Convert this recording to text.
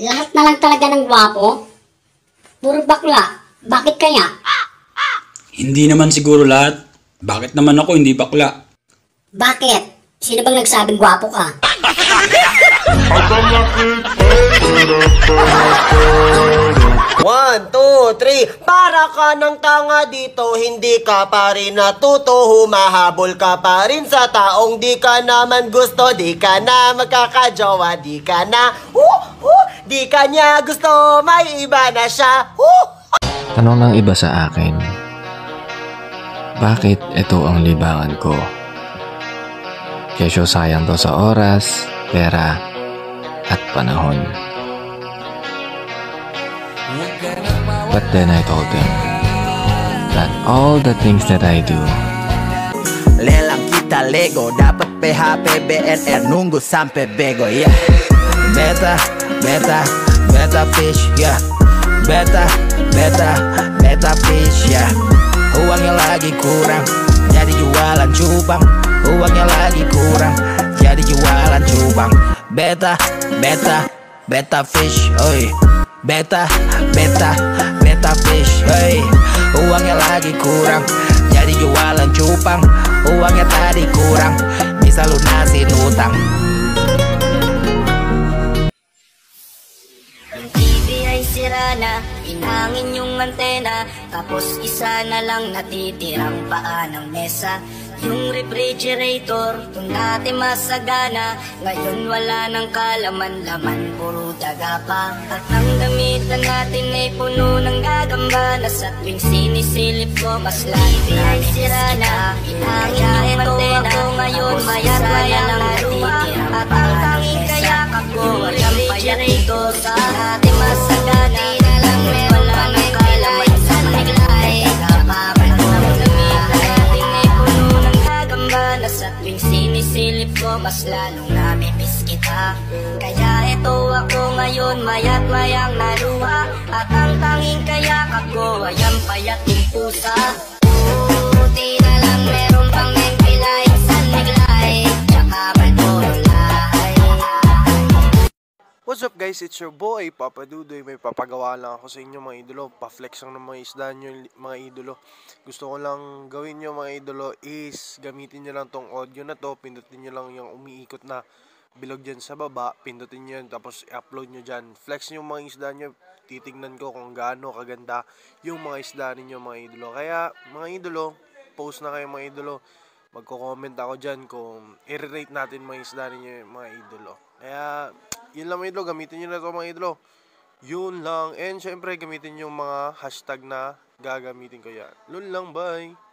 Lahat na lang talaga ng gwapo? Puro bakla. Bakit kaya? Hindi naman siguro lahat. Bakit naman ako hindi bakla? Bakit? Sino bang nagsabing gwapo ka? One, two, three. Para ka ng tanga dito, hindi ka pa rin natuto. Humahabol ka pa rin sa taong di ka naman gusto. Di ka na magkakajowa, di ka na, uh, di ka niya gusto. May iba na siya, uh. Tanong ng iba sa akin, bakit ito ang libangan ko? Kesyo sayang to sa oras, pera, at panahon. But then I told them that all the things that I do Lelang kita Lego Dapat PHP, BNR Nunggu sampai bego yeah. Beta, beta, beta fish yeah. Beta, beta, beta fish yeah. Uangnya lagi kurang Jadi jualan cupang Uangnya lagi kurang Jadi jualan cupang Beta, beta, beta fish oi Beta, beta, beta fish hey. Uangnya lagi kurang Jadi jualan cupang Uangnya tadi kurang Bisa lunasin utang sira na, inangin yung antena. Tapos isa na lang natitirang paa ng mesa. Yung refrigerator, dun dati masagana. Ngayon wala nang kalaman-laman, puro daga pa. At ang gamitan natin ay puno ng gagamba. Na sa tuwing sinisilip ko, mas lagi Kaya ito ako ngayon mayat mayang naluha At ang tanging kayakap ko ay ang payating pusa Buti na lang meron pang nagpilay sa naglay Tsaka malpulay What's up guys, it's your boy, Papa Dudoy. May papagawa lang ako sa inyo mga idolo. Pa-flex lang ng mga isda nyo mga idolo. Gusto ko lang gawin nyo mga idolo is gamitin nyo lang tong audio na to. Pindutin nyo lang yung umiikot na bilog dyan sa baba. Pindutin nyo yun tapos i-upload nyo dyan. Flex nyo mga isda nyo. Titignan ko kung gaano kaganda yung mga isda ninyo mga idolo. Kaya mga idolo, post na kayo mga idolo. Magko-comment ako dyan kung i-rate natin mga isda ninyo mga idolo. Kaya yun lang mga idolo, gamitin nyo na to mga idolo. Yun lang. And syempre, gamitin yung mga hashtag na gagamitin ko yan. Yun lang, bye!